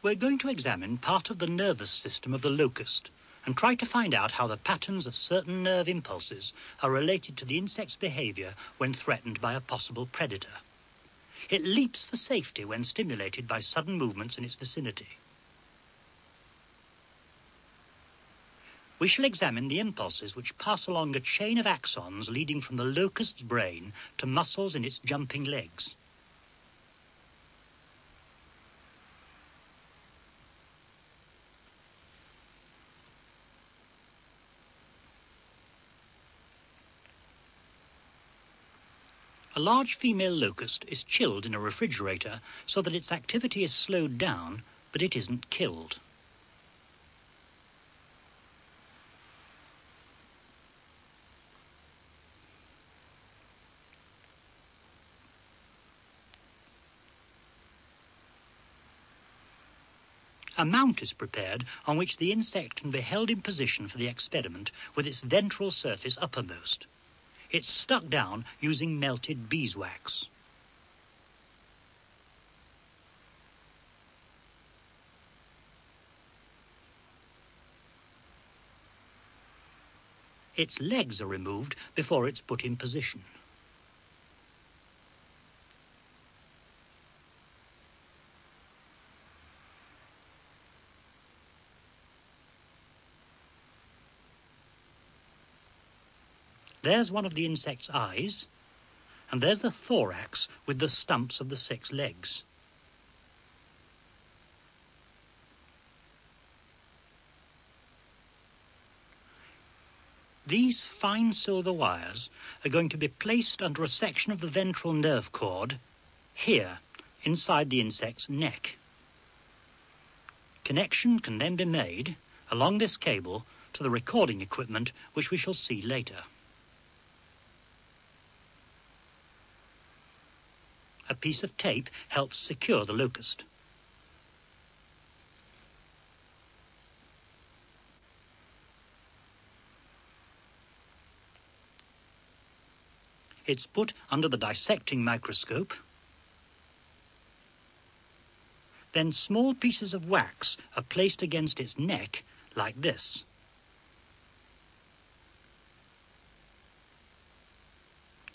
We're going to examine part of the nervous system of the locust and try to find out how the patterns of certain nerve impulses are related to the insect's behavior when threatened by a possible predator. It leaps for safety when stimulated by sudden movements in its vicinity. We shall examine the impulses which pass along a chain of axons leading from the locust's brain to muscles in its jumping legs. A large female locust is chilled in a refrigerator so that its activity is slowed down, but it isn't killed. A mount is prepared on which the insect can be held in position for the experiment with its ventral surface uppermost. It's stuck down using melted beeswax. Its legs are removed before it's put in position. There's one of the insect's eyes, and there's the thorax with the stumps of the six legs. These fine silver wires are going to be placed under a section of the ventral nerve cord here, inside the insect's neck. Connection can then be made along this cable to the recording equipment which we shall see later. A piece of tape helps secure the locust. It's put under the dissecting microscope. Then small pieces of wax are placed against its neck like this.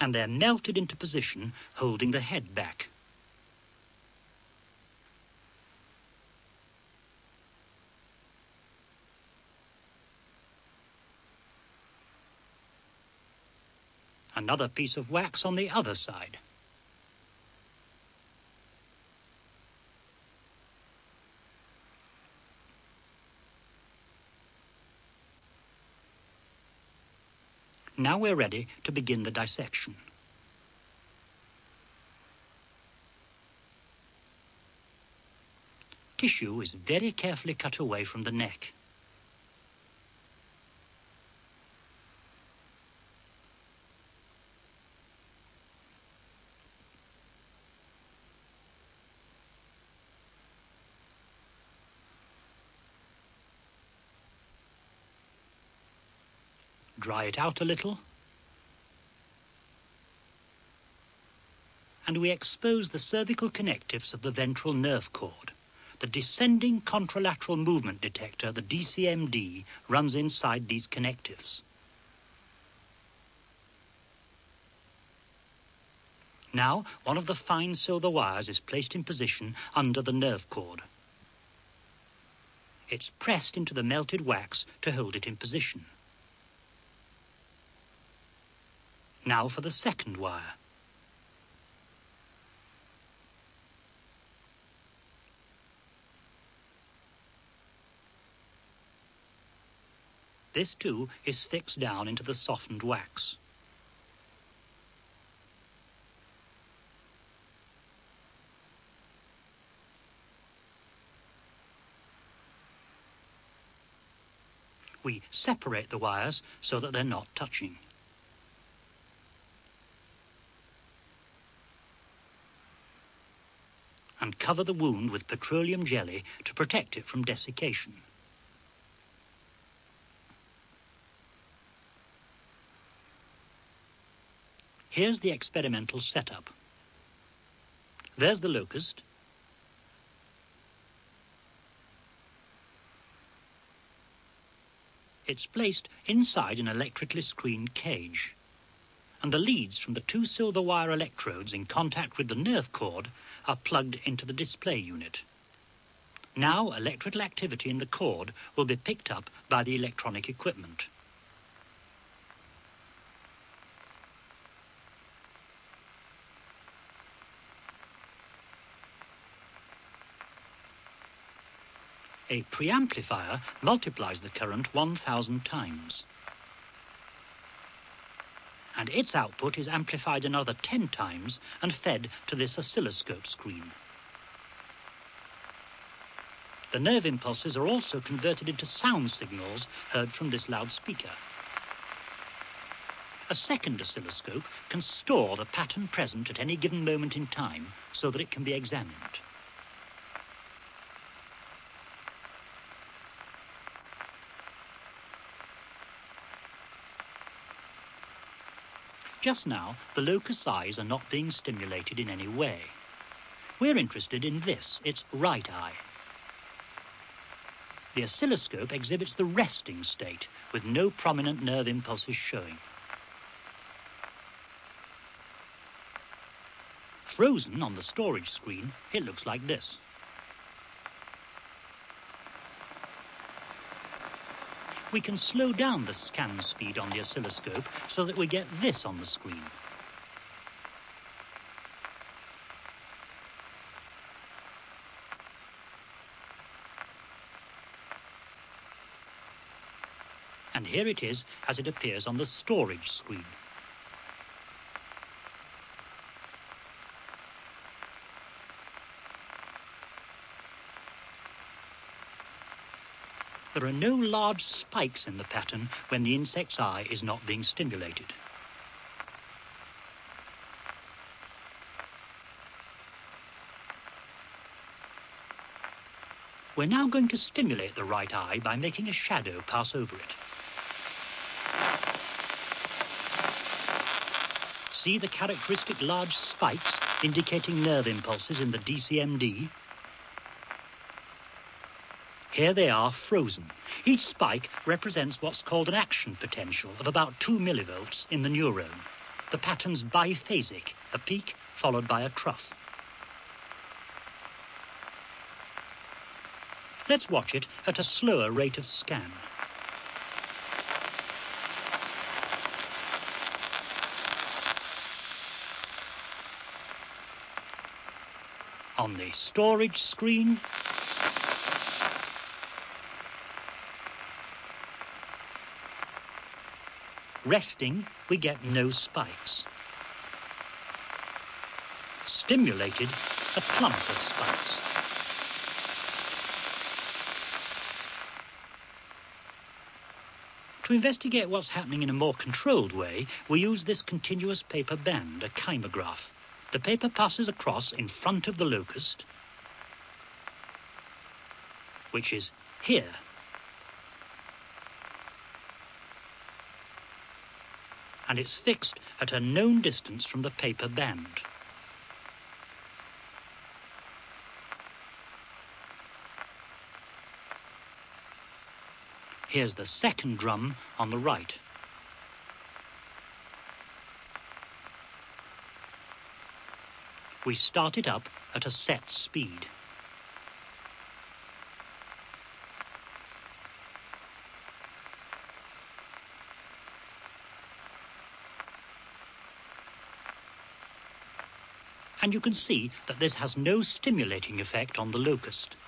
And they're melted into position, holding the head back. Another piece of wax on the other side. Now we're ready to begin the dissection. Tissue is very carefully cut away from the neck. Dry it out a little, and we expose the cervical connectives of the ventral nerve cord. The descending contralateral movement detector, the DCMD, runs inside these connectives. Now, one of the fine silver wires is placed in position under the nerve cord. It's pressed into the melted wax to hold it in position. Now for the second wire. This too is fixed down into the softened wax. We separate the wires so that they're not touching. and cover the wound with petroleum jelly to protect it from desiccation. Here's the experimental setup. There's the locust. It's placed inside an electrically screened cage, and the leads from the two silver wire electrodes in contact with the nerve cord are plugged into the display unit. Now electrical activity in the cord will be picked up by the electronic equipment. A preamplifier multiplies the current 1,000 times. And its output is amplified another 10 times and fed to this oscilloscope screen. The nerve impulses are also converted into sound signals heard from this loudspeaker. A second oscilloscope can store the pattern present at any given moment in time so that it can be examined. Just now, the locust's eyes are not being stimulated in any way. We're interested in this, its right eye. The oscilloscope exhibits the resting state, with no prominent nerve impulses showing. Frozen on the storage screen, it looks like this. We can slow down the scan speed on the oscilloscope so that we get this on the screen. And here it is as it appears on the storage screen. There are no large spikes in the pattern when the insect's eye is not being stimulated. We're now going to stimulate the right eye by making a shadow pass over it. See the characteristic large spikes indicating nerve impulses in the DCMD? Here they are frozen. Each spike represents what's called an action potential of about 2 millivolts in the neuron. The pattern's biphasic, a peak followed by a trough. Let's watch it at a slower rate of scan. On the storage screen, Resting, we get no spikes. Stimulated, a clump of spikes. To investigate what's happening in a more controlled way, we use this continuous paper band, a kymograph. The paper passes across in front of the locust, which is here. And it's fixed at a known distance from the paper band. Here's the second drum on the right. We start it up at a set speed. And you can see that this has no stimulating effect on the locust.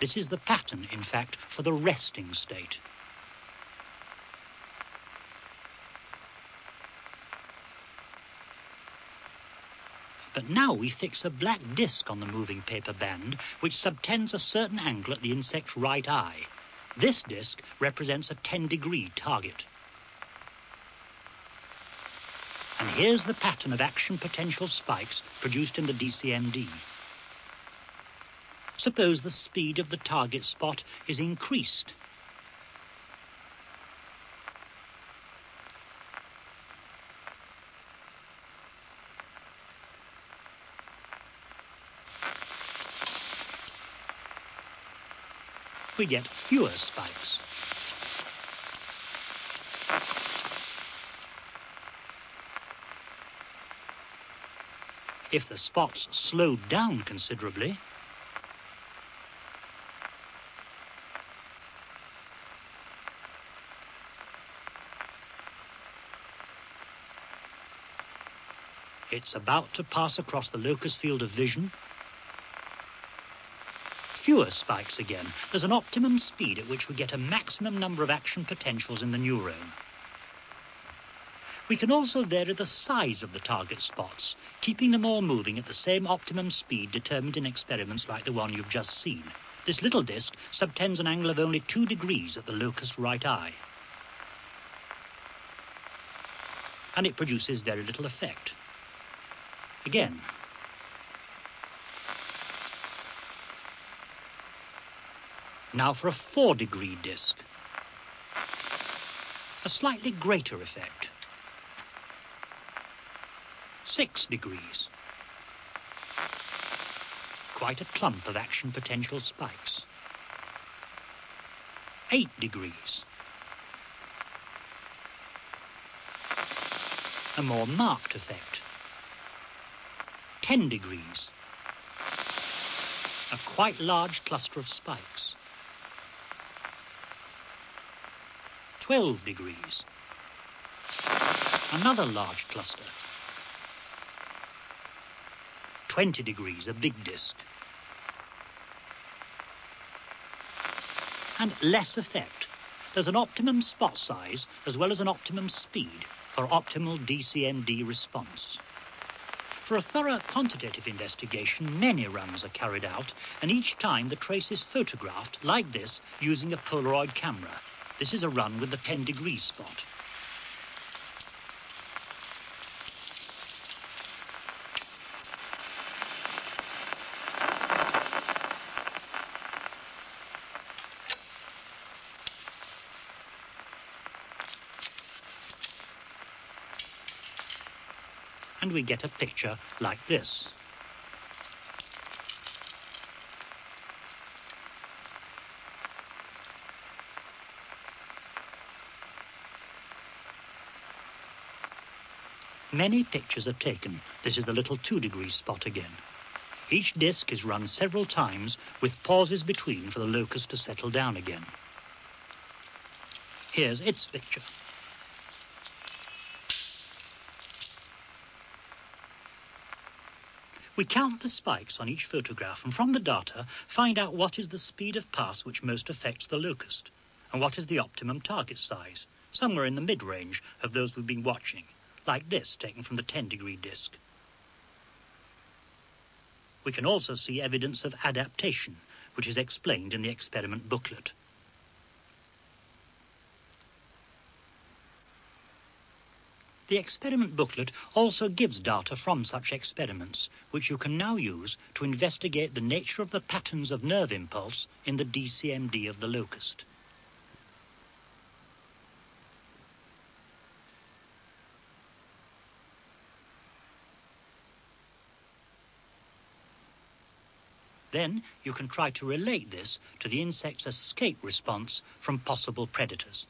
This is the pattern, in fact, for the resting state. But now we fix a black disc on the moving paper band, which subtends a certain angle at the insect's right eye. This disc represents a 10 degree target. And here's the pattern of action potential spikes produced in the DCMD. Suppose the speed of the target spot is increased. we get fewer spikes. If the spots slowed down considerably, It's about to pass across the locust's field of vision. Fewer spikes again. There's an optimum speed at which we get a maximum number of action potentials in the neurone. We can also vary the size of the target spots, keeping them all moving at the same optimum speed determined in experiments like the one you've just seen. This little disc subtends an angle of only two degrees at the locust's right eye. And it produces very little effect. Again. Now for a four degree disc. A slightly greater effect. Six degrees. Quite a clump of action potential spikes. Eight degrees. A more marked effect. 10 degrees. A quite large cluster of spikes. 12 degrees. Another large cluster. 20 degrees, a big disk. And less effect. There's an optimum spot size as well as an optimum speed for optimal DCMD response. For a thorough quantitative investigation, many runs are carried out, and each time the trace is photographed, like this, using a Polaroid camera. This is a run with the 10 degrees spot. And we get a picture like this. Many pictures are taken. This is the little two degree spot again. Each disc is run several times with pauses between for the locust to settle down again. Here's its picture. We count the spikes on each photograph and from the data find out what is the speed of pass which most affects the locust and what is the optimum target size, somewhere in the mid-range of those we've been watching, like this taken from the 10 degree disc. We can also see evidence of adaptation, which is explained in the experiment booklet. The experiment booklet also gives data from such experiments, which you can now use to investigate the nature of the patterns of nerve impulse in the DCMD of the locust. Then you can try to relate this to the insect's escape response from possible predators.